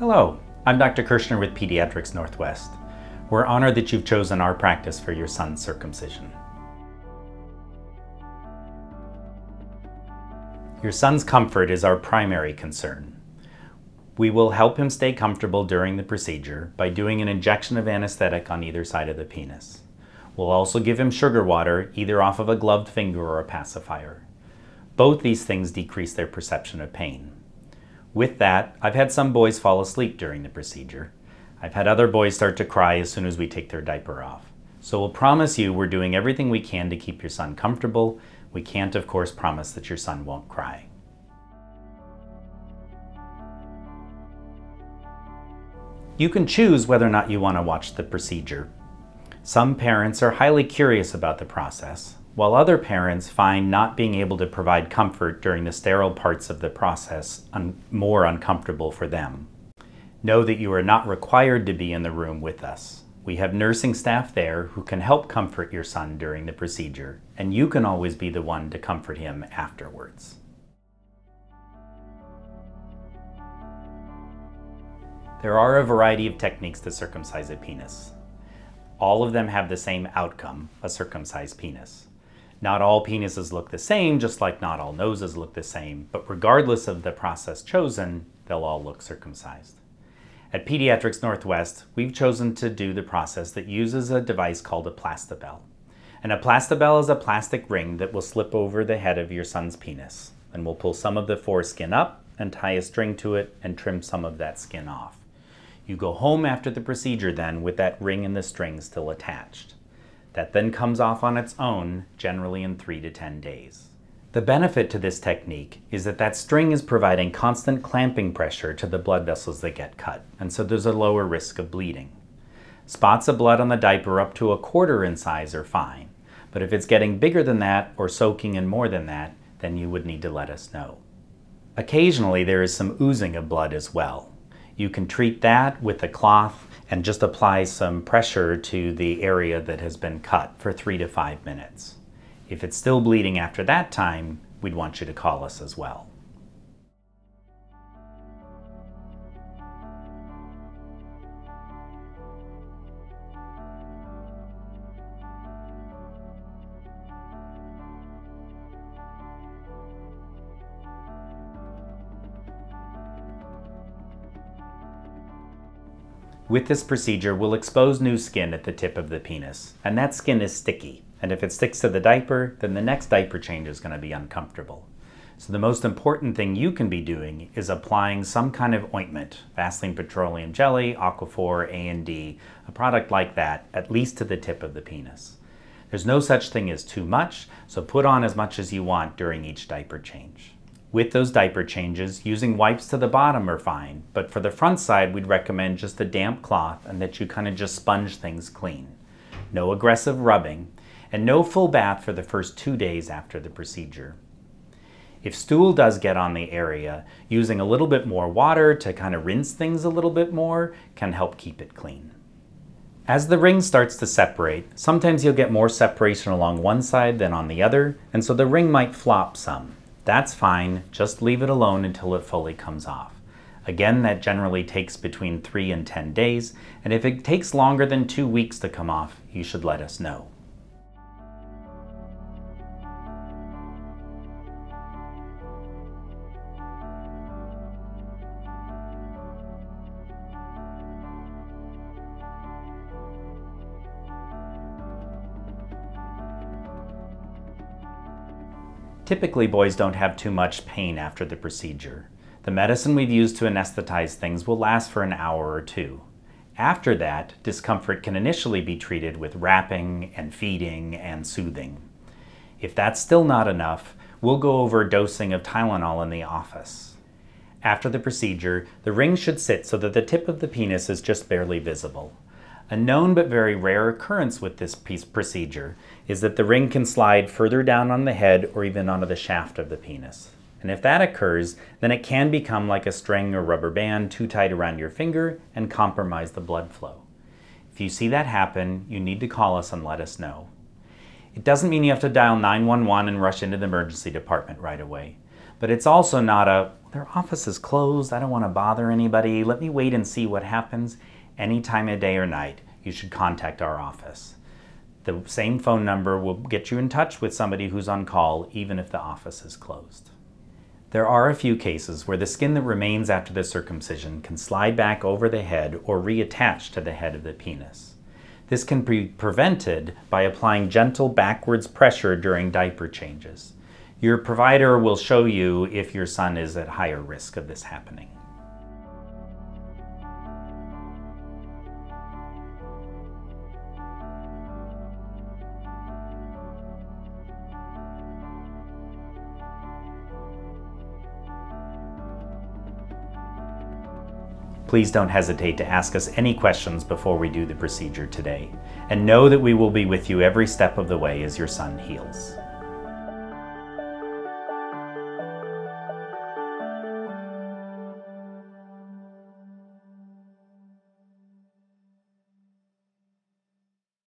Hello, I'm Dr. Kirschner with Pediatrics Northwest. We're honored that you've chosen our practice for your son's circumcision. Your son's comfort is our primary concern. We will help him stay comfortable during the procedure by doing an injection of anesthetic on either side of the penis. We'll also give him sugar water, either off of a gloved finger or a pacifier. Both these things decrease their perception of pain. With that, I've had some boys fall asleep during the procedure. I've had other boys start to cry as soon as we take their diaper off. So we'll promise you we're doing everything we can to keep your son comfortable. We can't, of course, promise that your son won't cry. You can choose whether or not you want to watch the procedure. Some parents are highly curious about the process, while other parents find not being able to provide comfort during the sterile parts of the process un more uncomfortable for them. Know that you are not required to be in the room with us. We have nursing staff there who can help comfort your son during the procedure, and you can always be the one to comfort him afterwards. There are a variety of techniques to circumcise a penis. All of them have the same outcome, a circumcised penis. Not all penises look the same, just like not all noses look the same, but regardless of the process chosen, they'll all look circumcised. At Pediatrics Northwest, we've chosen to do the process that uses a device called a Plastibell. And a Plastibell is a plastic ring that will slip over the head of your son's penis. And we'll pull some of the foreskin up and tie a string to it and trim some of that skin off. You go home after the procedure then with that ring and the string still attached. That then comes off on its own, generally in 3 to 10 days. The benefit to this technique is that that string is providing constant clamping pressure to the blood vessels that get cut, and so there's a lower risk of bleeding. Spots of blood on the diaper up to a quarter in size are fine, but if it's getting bigger than that or soaking in more than that, then you would need to let us know. Occasionally there is some oozing of blood as well. You can treat that with a cloth and just apply some pressure to the area that has been cut for three to five minutes. If it's still bleeding after that time, we'd want you to call us as well. With this procedure, we'll expose new skin at the tip of the penis, and that skin is sticky. And if it sticks to the diaper, then the next diaper change is going to be uncomfortable. So the most important thing you can be doing is applying some kind of ointment, Vaseline petroleum jelly, Aquaphor, A&D, a product like that, at least to the tip of the penis. There's no such thing as too much, so put on as much as you want during each diaper change. With those diaper changes, using wipes to the bottom are fine, but for the front side, we'd recommend just a damp cloth and that you kind of just sponge things clean. No aggressive rubbing, and no full bath for the first two days after the procedure. If stool does get on the area, using a little bit more water to kind of rinse things a little bit more can help keep it clean. As the ring starts to separate, sometimes you'll get more separation along one side than on the other, and so the ring might flop some. That's fine, just leave it alone until it fully comes off. Again, that generally takes between 3 and 10 days, and if it takes longer than 2 weeks to come off, you should let us know. Typically, boys don't have too much pain after the procedure. The medicine we've used to anesthetize things will last for an hour or two. After that, discomfort can initially be treated with wrapping and feeding and soothing. If that's still not enough, we'll go over dosing of Tylenol in the office. After the procedure, the ring should sit so that the tip of the penis is just barely visible. A known but very rare occurrence with this procedure is that the ring can slide further down on the head or even onto the shaft of the penis. And if that occurs, then it can become like a string or rubber band too tight around your finger and compromise the blood flow. If you see that happen, you need to call us and let us know. It doesn't mean you have to dial 911 and rush into the emergency department right away. But it's also not a, their office is closed, I don't want to bother anybody, let me wait and see what happens. Any time of day or night, you should contact our office. The same phone number will get you in touch with somebody who's on call, even if the office is closed. There are a few cases where the skin that remains after the circumcision can slide back over the head or reattach to the head of the penis. This can be prevented by applying gentle backwards pressure during diaper changes. Your provider will show you if your son is at higher risk of this happening. Please don't hesitate to ask us any questions before we do the procedure today. And know that we will be with you every step of the way as your son heals.